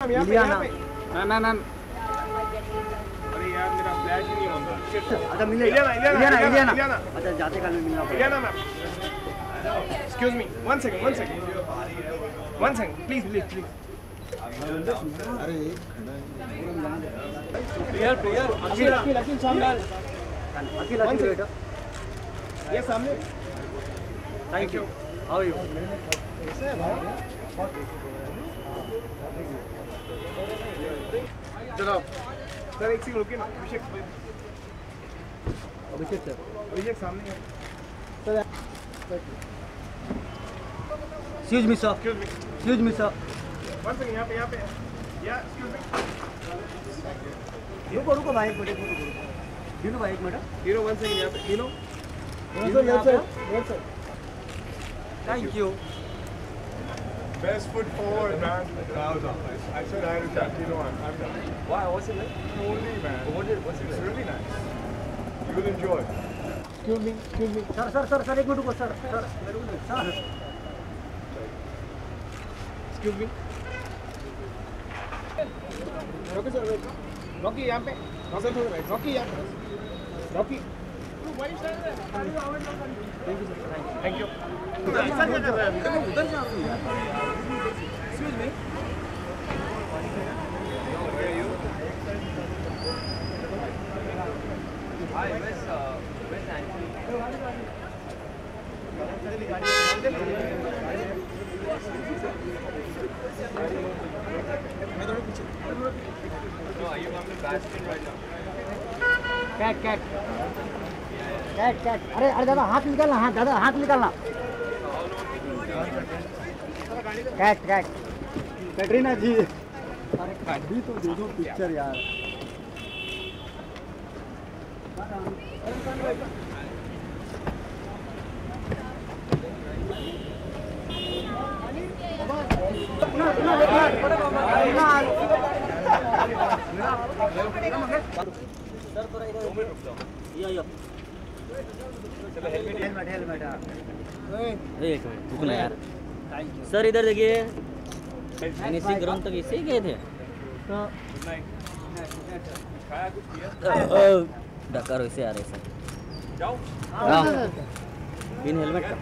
ना। ना ना अरे यार मेरा फ्लैश ही नहीं होता. अच्छा मिलेगा इलियाना, इलियाना, इलियाना इलियाना, इलियाना इलियाना। अच्छा जाते काल में मिलना पड़ेगा Ileana ma'am. Excuse me. One second, one second. One second. Please, please, please. Player, player. Akil, Akil, Akil, सामने. अकेला One अकेला second. ये सामने. थैंक यू हाउ यू चलो. सर एक सेकंड रुकिए ना. अभिषेक, अभिषेक सर अभिषेक सामने. है. Excuse me sir excuse me sir One second. यहाँ पे, यहाँ पे. Yeah, excuse me. रुको रुको भाई एक मिनट एक रुको गिनो भाई एक मिनट Hero, one second. यहाँ पे. Hero. Thank you Best foot forward, man. That was nice. I said I had to tap, you know, I'm, I'm done. Why? What's it like? Only, man. What did? What's it It's like? really nice. You will enjoy. Excuse me. Excuse me. Sir sir sir sir एक मिनट रुको sir sir sir Excuse me. Rocky sir, wait. Rocky यहाँ पे. Rocky sir, wait. Rocky यहाँ पे. Rocky. Thank you. Excuse me. Cat cat cat cat अरे अरे दादा हाथ निकालना हाथ दादा हाथ निकालना। कैट कैट कैटरीना जी अरे अभी तो दे दो पिक्चर यार। हेलमेट हेलमेट एक मिनट रुकना यार। सर इधर देखिए। फिनिशिंग ग्राउंड तक इसे ही गए थे। डकार वैसे आ रहे सर। जाओ. हाँ। बिन हेलमेट का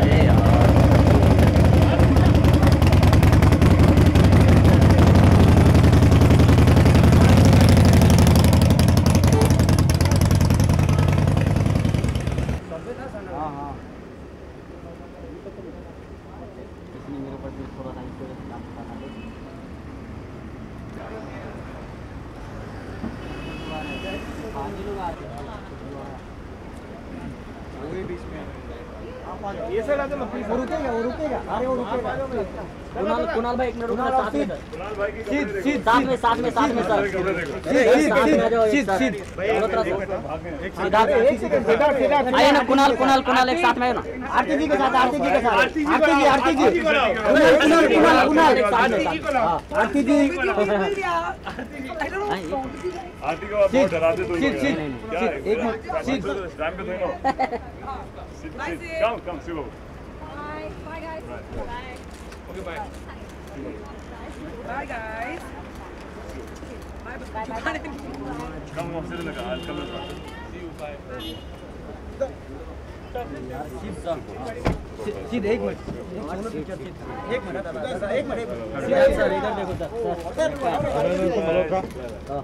अरे यार हाँ हाँ इसने मेरे ऊपर भी थोड़ा सा इनको काम करना है पाँच लोग आते हैं ये साइड आ जाओ ना please. वो रुकेगा वो रुकेगा। अरे वो रुकेगा। कुणाल कुणाल भाई एक मिनट रुकना साथ में सर। कुणाल कपड़े सीट साथ में साथ में साथ में सर। कपड़े देखो अरे, साथ में आ जाओ एक सीट साथ। सीट। चलो थोड़ा सा भाग गए सीधा सीधा सीधा. आइए ना कुणाल कुणाल कुणाल एक साथ में आइए ना। आरती जी के साथ आरती जी के साथ। आरती जी आरती जी. कुणाल कुणाल कुणाल एक साथ में आरती जी आरती आरती को आप डराते तो एक मिनट सीट। टाइम पे तो सीट कम कम सिलो Bye. Bye, guys. Bye. Bye. Okay, bye. Bye, guys. Bye. Bye. bye. bye. Come come वहाँ से लगा आज कल सीट एक मिनट एक मिनट दादा दादा एक मिनट एक मिनट एक मिनट सर इधर देखो सर सर हाँ